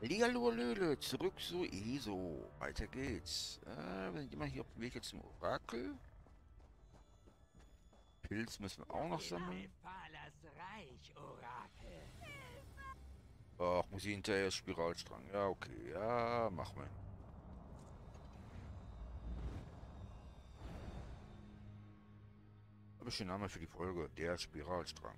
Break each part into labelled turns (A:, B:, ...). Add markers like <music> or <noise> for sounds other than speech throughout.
A: Ligalolöle, zurück zu ESO. Weiter geht's. Äh, wir sind immer hier auf dem Weg jetzt zum Orakel. Pilz müssen wir auch noch sammeln. Ach, muss ich hinterher Spiralstrang. Ja, okay. Ja, machen wir. Habe ich den Namen für die Folge. Der Spiralstrang.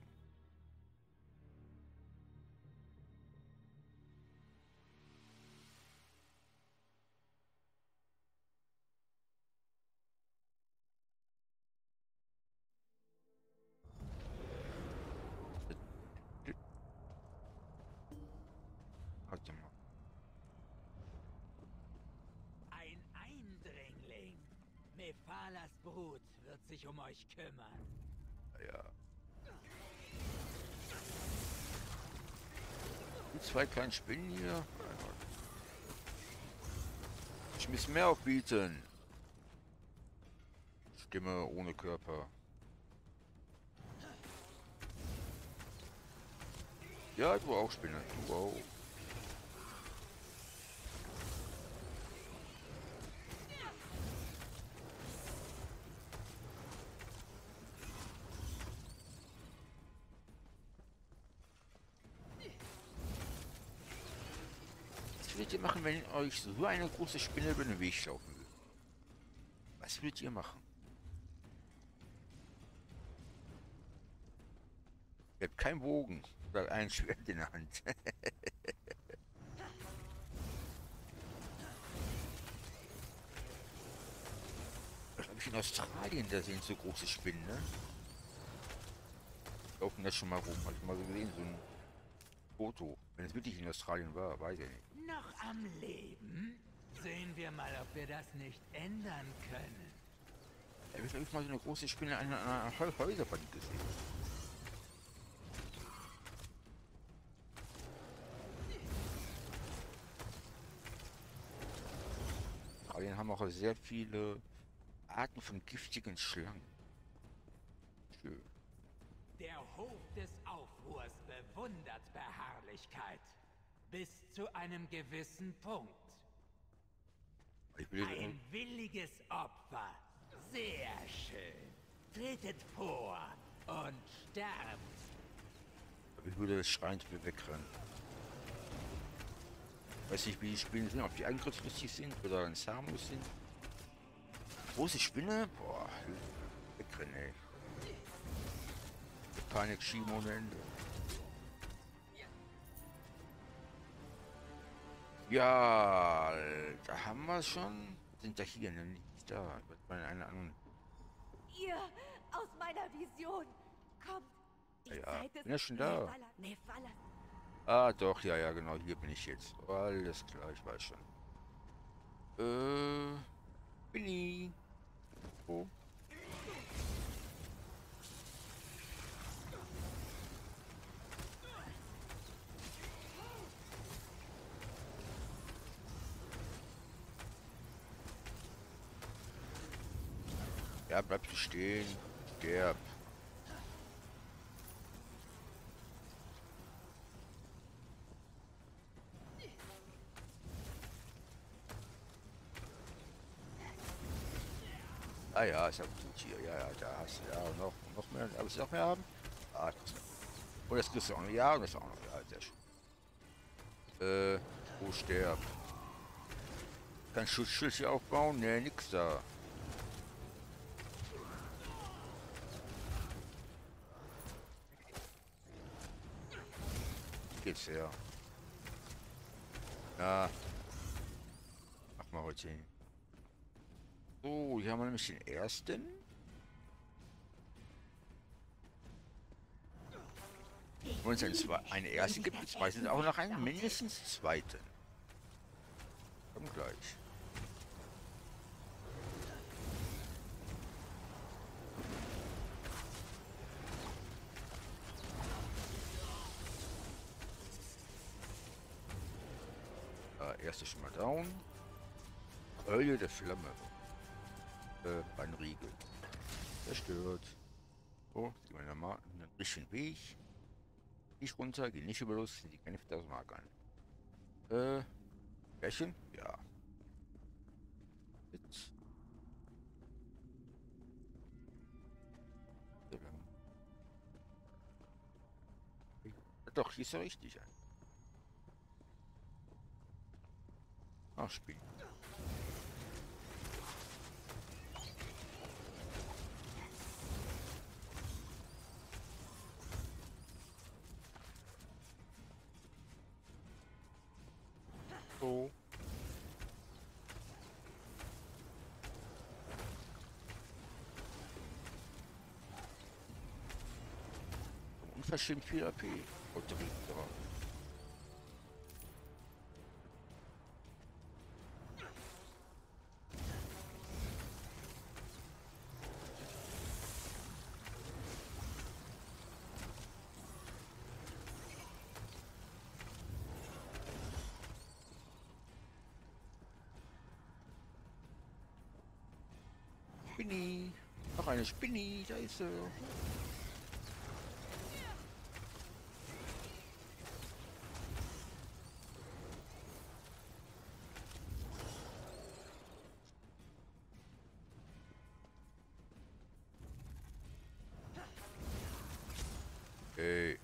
B: Mephalas Brut wird sich um euch kümmern.
A: Ja. Die zwei kleinen Spinnen hier. Ich muss mehr aufbieten. Stimme ohne Körper. Ja, du auch Spinne. Du würdet ihr machen, wenn euch so eine große Spinne über den Weg laufen würde? Was würdet ihr machen? Ihr habt keinen Bogen oder ein Schwert in der Hand. <laughs> Glaube ich in Australien, da sind so große Spinnen, ne? Laufen das schon mal rum, hab ich mal so gesehen, so ein Foto. Wenn es wirklich in Australien war, weiß ich nicht.
B: Noch am Leben? Sehen wir mal, ob wir das nicht ändern können.
A: Ich habe ich mal so eine große Spinne an einer Häu- Häuserwand gesehen. Australien haben auch sehr viele Arten von giftigen Schlangen. Schön.
B: Der Hof des Aufruhrs bewundert Beharrlichkeit. Bis zu einem gewissen Punkt. Ein williges Opfer. Sehr schön. Tretet vor und sterbt.
A: ich würde das Schrein wegrennen. Weiß nicht, wie die Spinnen sind, ob die angriffslustig sind oder ein Samus sind. Große Spinne? Boah, wegrennen, ey. Panik schieben ohne Ende. Ja, da haben wir es schon. Sind da hier, ne? Nicht da. Wird bei einer anderen.
C: Ihr aus meiner Vision kommt. Die
A: Ja,
C: Zeit ist
A: bin ja schon da.
C: Nephala-
A: Ah, doch, ja, ja, genau. Hier bin ich jetzt. Alles klar, ich weiß schon. Äh. Winnie. Oh. Ja, bleib stehen. Sterb. Ah ja, ist ja gut hier. Ja, ja, da hast du ja noch, noch mehr. Aber du noch mehr haben? Ah, das. Oh, das kriegst du auch noch. Ja, und das auch noch. Ja, sehr schön. Äh, wo sterb? Kann Schutzschild hier aufbauen? Ne, nix da. Geht's her. Ja. Mach mal heute hin. So, hier haben wir nämlich den ersten. Wenn es einen, einen ersten gibt, es auch noch einen mindestens zweiten. Komm gleich. Flamme. Äh, Bannriegel. Zerstört. So, gehen wir nochmal einen richtigen Weg. Nicht runter, geh nicht über los, die keine 4000 Mark an. Äh, Bärchen? Ja. Jetzt. Doch, hier ist ja richtig. Ach, Spiel. Unverschämt viel AP. Lotterie, ja. Spinny. Noch eine Spinny, da ist sie. Hey.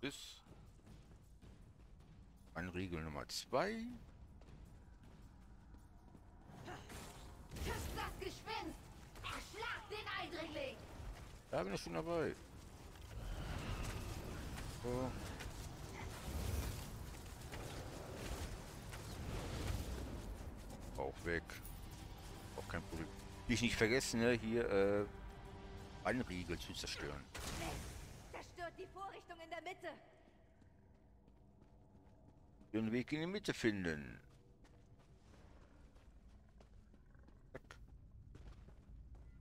A: Ist ein Riegel Nummer zwei.
C: Küsst das Gespinst! Erschlagt den Eindringling!
A: Da bin ich schon dabei. So. Auch weg. Auch kein Problem. Will ich nicht vergessen, ne, hier äh, einen Riegel zu zerstören.
C: Zerstört die Vorrichtung in der Mitte!
A: Den Weg in die Mitte finden.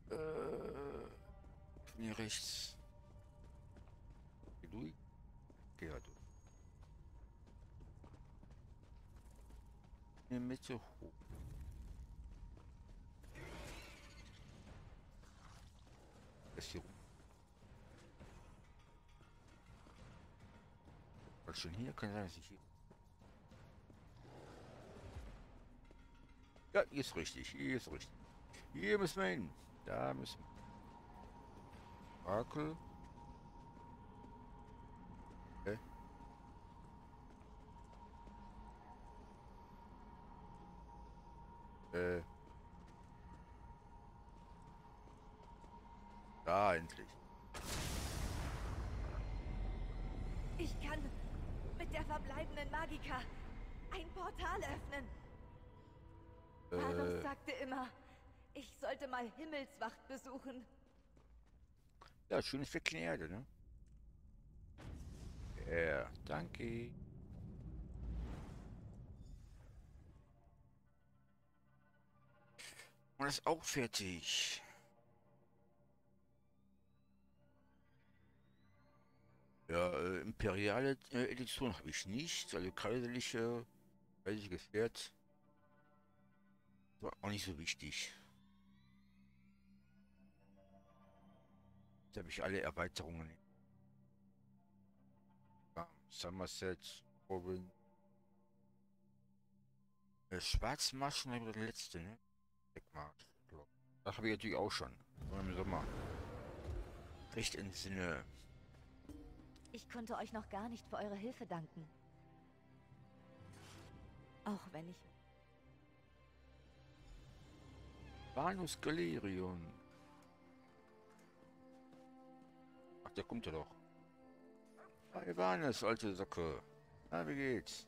A: Äh, von hier rechts. Geh du? Geh du. In die Mitte hoch. Das hier rum. Weil schon hier kann sein, dass ich hier. Ja, hier ist richtig, hier ist richtig. Hier müssen wir hin. Da müssen wir. Orakel. Okay. Äh. Da endlich.
C: Ich kann mit der verbleibenden Magika ein Portal öffnen. Thanos
A: Äh,
C: sagte immer, ich sollte mal Himmelswacht besuchen.
A: ja, schönes Fleckchen Erde, ne? Ja, danke. Und ist auch fertig. Ja, äh, imperiale äh, Edition habe ich nicht. Also kaiserliche, kaiserliche Pferd. War auch nicht so wichtig. Jetzt habe ich alle Erweiterungen. Somerset, Robin. Äh, Schwarzmaschen habe ich das letzte, ne? Deckmarsch, glaub. Das habe ich natürlich auch schon. Im Sommer. Recht im Sinne.
C: Ich konnte euch noch gar nicht für eure Hilfe danken. Auch wenn ich...
A: Vanus Galerion. Ach, der kommt ja doch. Hi Vanus, alte Socke. Na, wie geht's?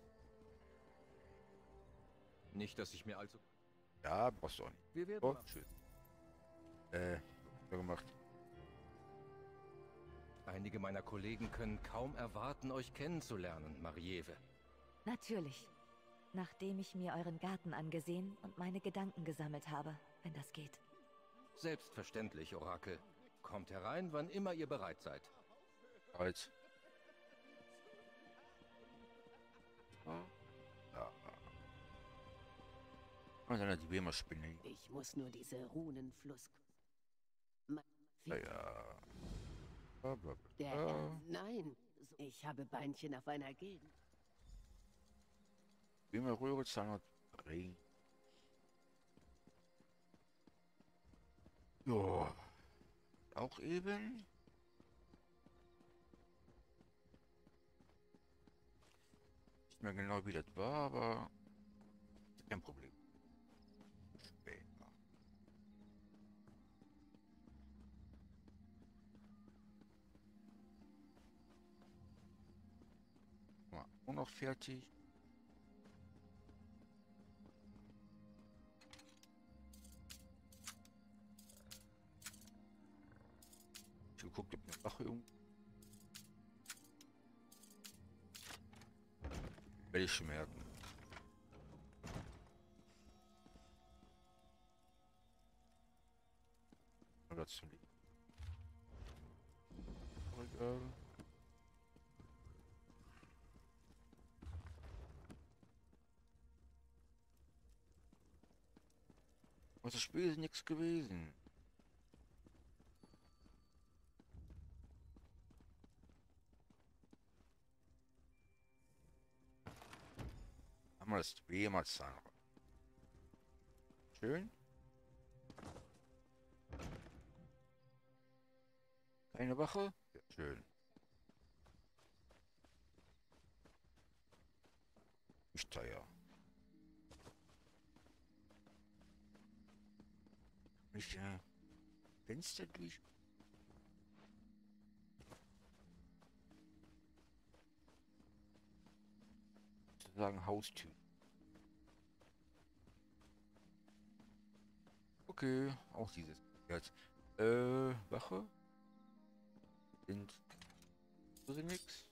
D: Nicht, dass ich mir allzu...
A: Ja, brauchst du auch nicht.
D: Wir werden
A: Oh, schön. Äh, gemacht.
D: Einige meiner Kollegen können kaum erwarten, euch kennenzulernen, Marieve.
C: Natürlich. Nachdem ich mir euren Garten angesehen und meine Gedanken gesammelt habe, wenn das geht.
D: Selbstverständlich, Orakel. Kommt herein, wann immer ihr bereit seid.
A: Halt. Ja. Ja. Und dann die Wemer-Spinne.
E: Ich muss nur diese Runenfluss.
A: Ja, ja.
E: Der nein. Ich habe Beinchen auf einer Gegend.
A: Wemer-Röhre 203. Ja. Auch eben. Nicht mehr genau wie das war, aber kein Problem. Später. Mal auch noch fertig. Werde ich schon merken. Oder zu liegen. Das Spiel ist nichts gewesen. Haben wir das B mal Zahn. Schön. Keine Wache? Ja, schön. Nicht teuer. Nicht ja. Fenster durch. Sozusagen Haustür. Okay, auch dieses jetzt. Äh, Wache? Sind so sind nix.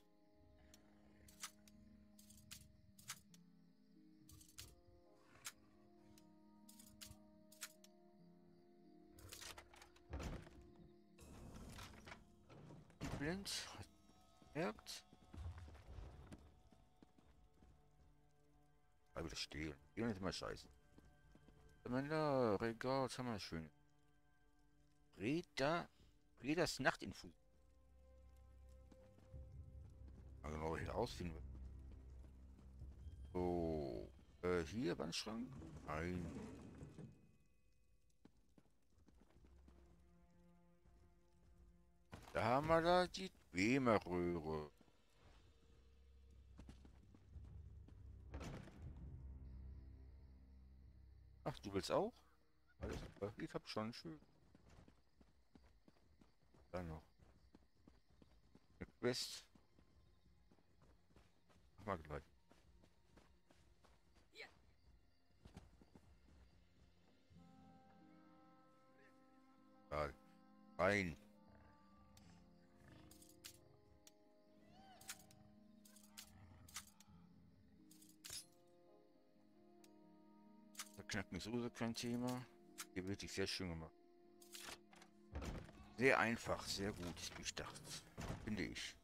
A: Blind merkt. Aber das stehen. Stehen ist immer scheiße. Amanda, Regal, was haben wir schön? Reda, Redas Nachtinfus. Mal genau hier ausfinden. So, äh, hier Wandschrank? Nein. Da haben wir da die Bremer-Röhre. Ach, du willst auch? Alles klar, ich hab schon schön. Dann noch. Eine Quest. Mach mal gleich. Ja, rein. Der Knackenssoße kein Thema. Hier wird die sehr schön gemacht. Sehr einfach, sehr gut durchdacht. Finde ich.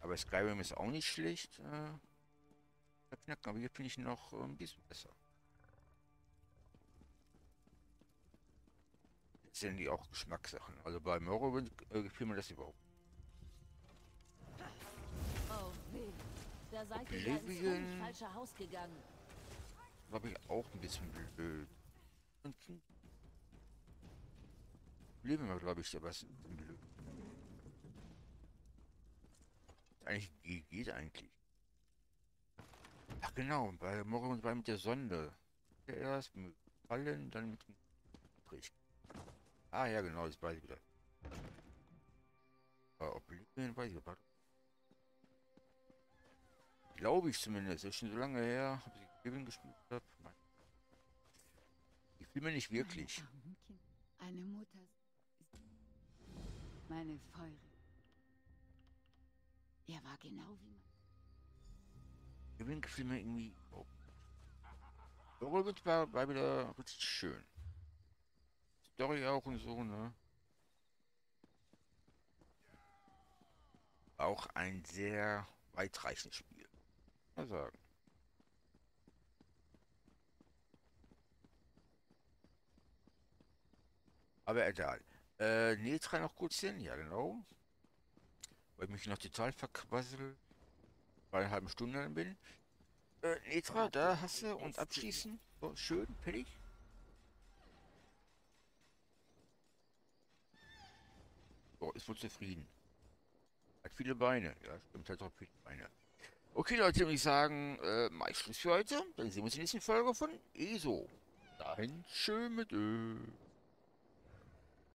A: Aber Skyrim ist auch nicht schlecht. Äh, Knacken, aber hier finde ich noch äh, ein bisschen besser. Jetzt sind die auch Geschmackssachen. Also bei Morrowind äh, gefiel mir das überhaupt.
C: Da seid ihr ja ins falsche Haus gegangen.
A: Glaube ich auch ein bisschen blöd. Leben wir, glaube ich, bisschen blöd. Eigentlich ge- geht eigentlich. Ach genau, bei Morgen war mit der Sonde. Erst mit Fallen, dann mit dem Strich. Ah ja genau, das weiß ich wieder. Aber Oblivion weiß ich aber. Glaube ich zumindest. Ist schon so lange her, ob ich Oblivion gespielt habe. Ich fühle mich nicht wirklich.
F: Eine Mutter. Meine Feuer. Er war genau wie man.
A: Oblivion gefiel mir irgendwie. Oh. Morrowind war, war wieder richtig schön. Story auch und so, ne? Auch ein sehr weitreichendes Spiel mal sagen. Aber egal. Äh, Netra noch kurz hin, ja genau. Weil ich mich noch total verquassel zweieinhalb Stunden dann bin. Äh, Netra, da hast du und abschließen. So, schön, fertig. So, ist wohl zufrieden. Hat viele Beine. Ja, stimmt, hat auch viele Beine. Okay, Leute, würde ich sagen, äh, mach ich Schluss für heute. Dann sehen wir uns in der nächsten Folge von ESO. Dahin, schön mit Ö.